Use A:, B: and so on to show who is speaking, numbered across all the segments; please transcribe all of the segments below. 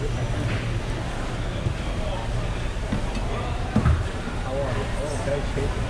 A: How are you? Oh,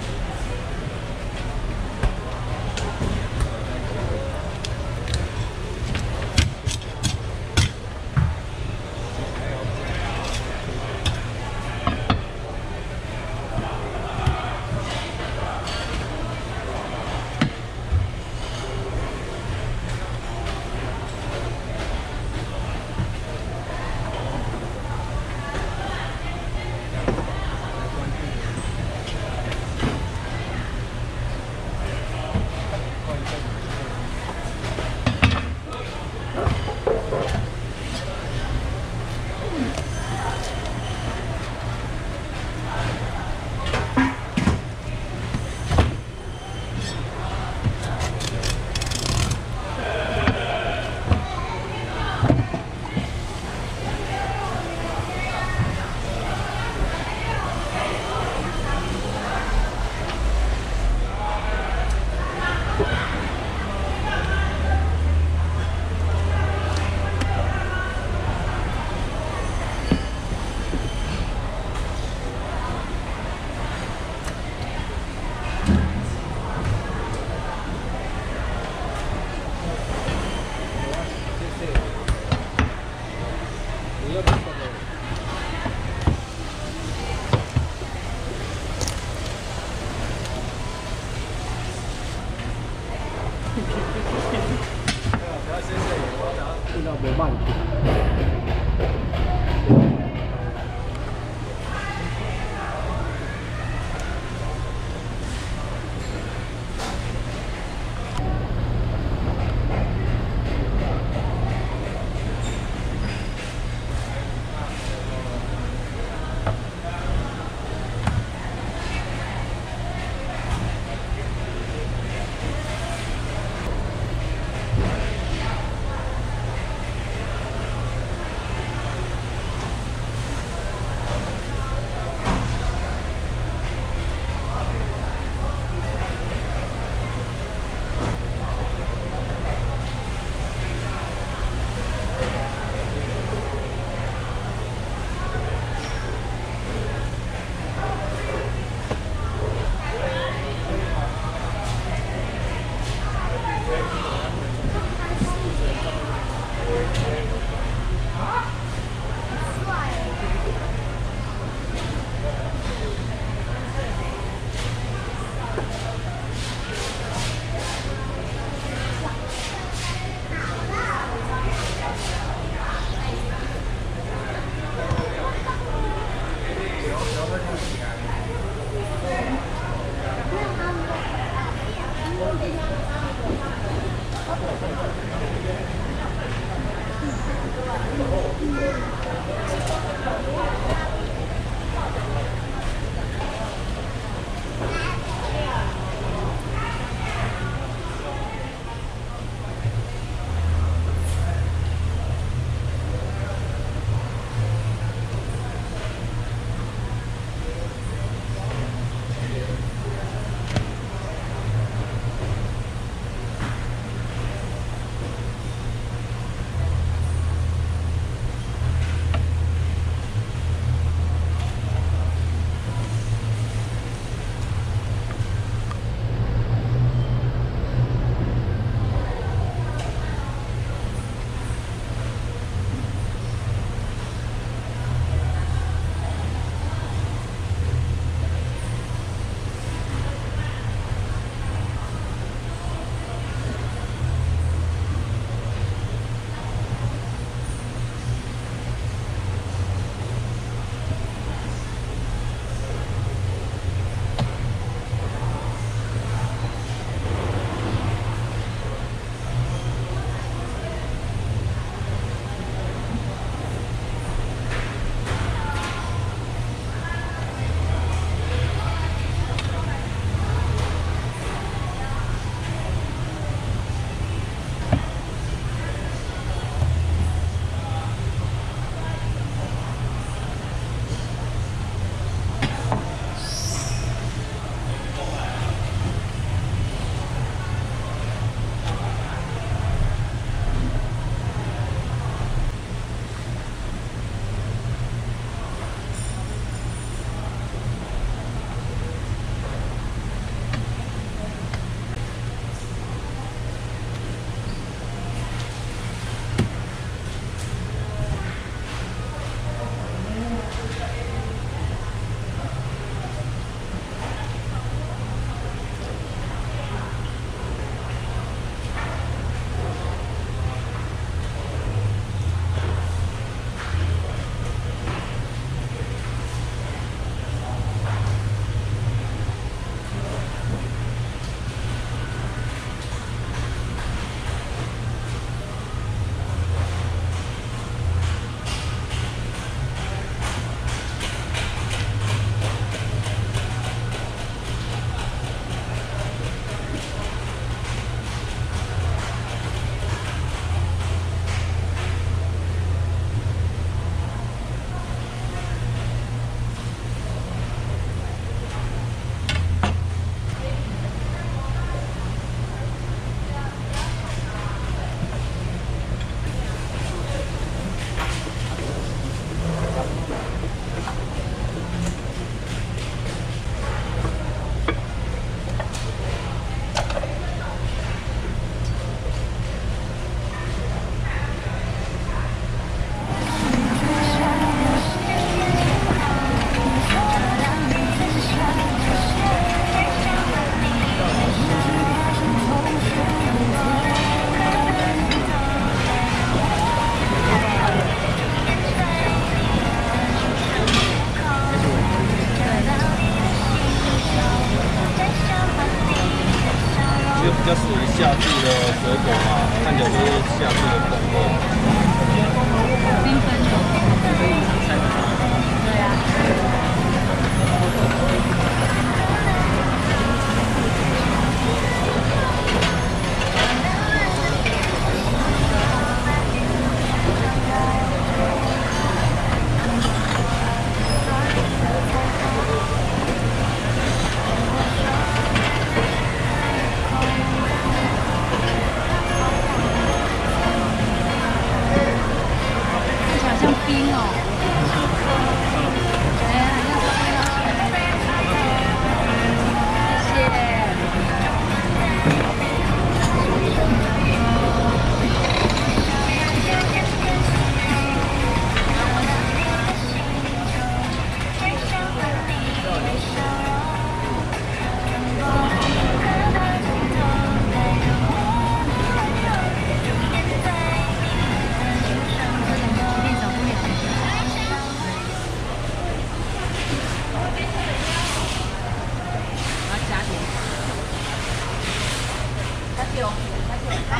A: 有，还有，还有，还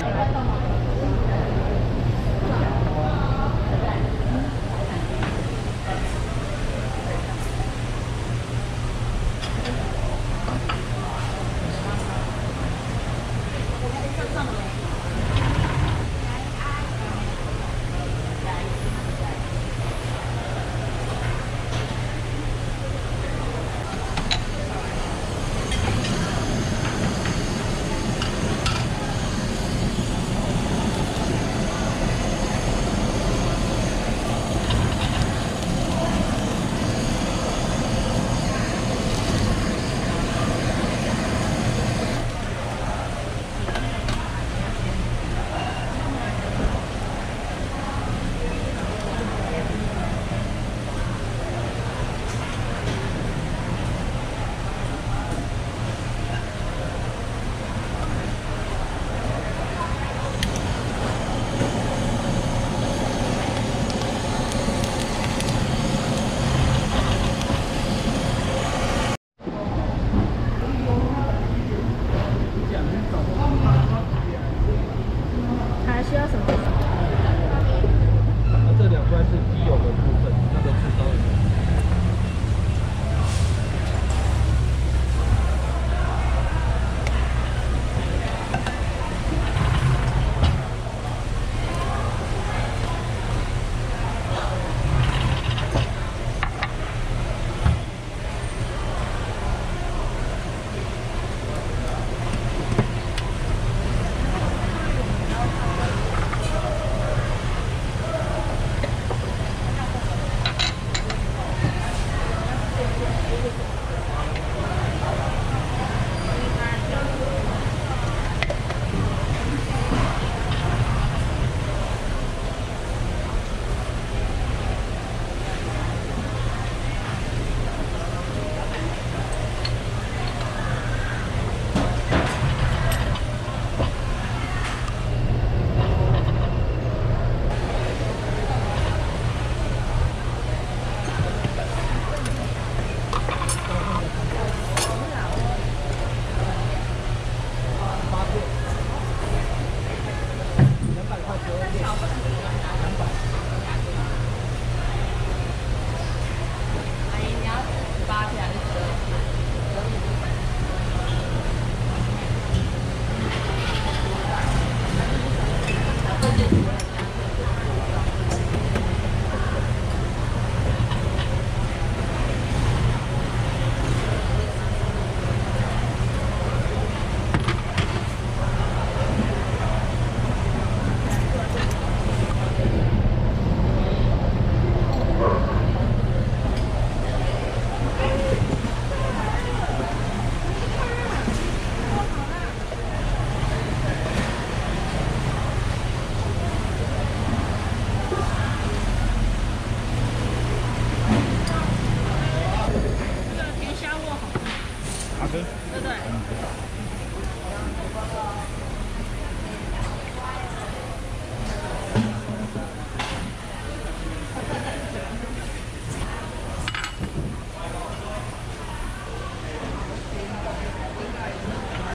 A: 有，还有，还